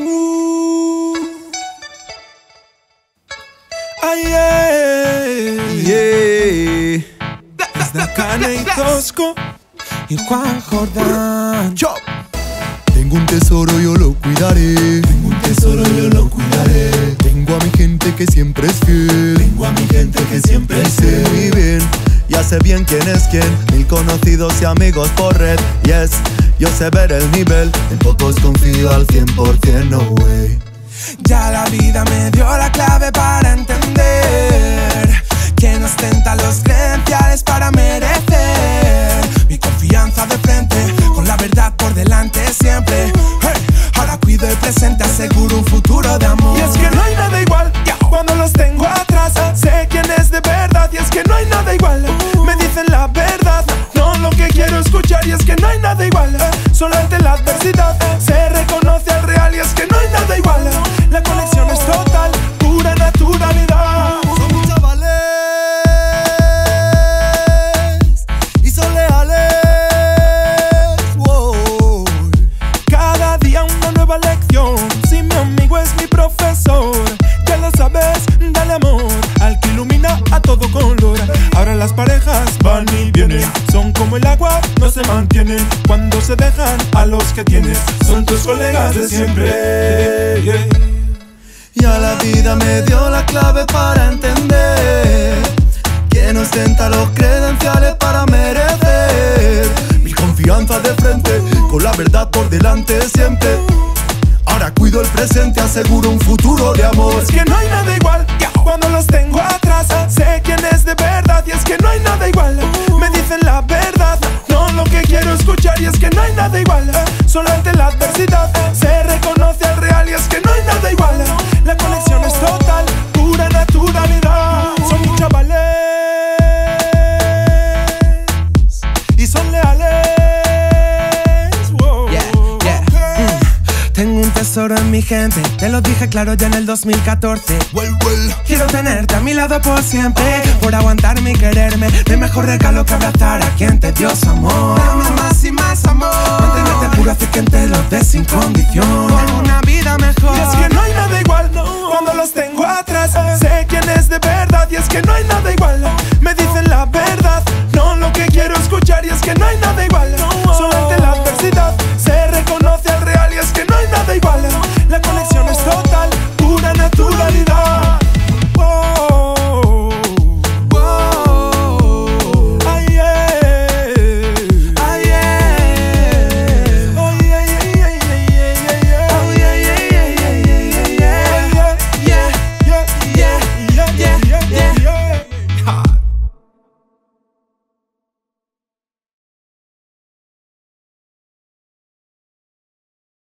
Uh. Ay, yeah. Yeah. Desde y Tosco y Juan Jordán. Yo. Tengo un tesoro, yo lo cuidaré. Tengo un tesoro, yo lo cuidaré. Tengo a mi gente que siempre es fiel. Tengo a mi gente que siempre es bien, ya sé bien quién es quién. Mil conocidos y amigos por red. Yes, yo sé ver el nivel. En pocos confío al 100%, no way. Ya la vida me dio la clave para entender que no ostenta los credenciales para merecer mi confianza de frente, con la verdad por delante siempre. Hey, ahora cuido el presente, aseguro un futuro de amor. Y es que no hay nada igual cuando los tengo atrás. Sé quién es de verdad y es que no hay nada igual. Me dicen la verdad, no lo que quiero escuchar y es que no hay nada igual. Solo ante la adversidad se reconoce al real y es que no hay nada igual. La conexión es total, pura naturalidad. Son chavales y son leales. Cada día una nueva lección. Si mi amigo es mi profesor, van y vienen, son como el agua, no se mantienen. Cuando se dejan a los que tienes, son tus colegas de siempre. Yeah. Ya la vida me dio la clave para entender que no ostenta los credenciales para merecer mi confianza de frente, con la verdad por delante siempre. Ahora cuido el presente, aseguro un futuro de amor. Es que no hay nada tesoro en mi gente. Te lo dije claro ya en el 2014. Quiero tenerte a mi lado por siempre. Por aguantarme y quererme. No hay mejor regalo que abrazar a quien te dio su amor. Dame más y más amor. Mantenerte puro, haz que te lo des sin condición. Dame una vida mejor.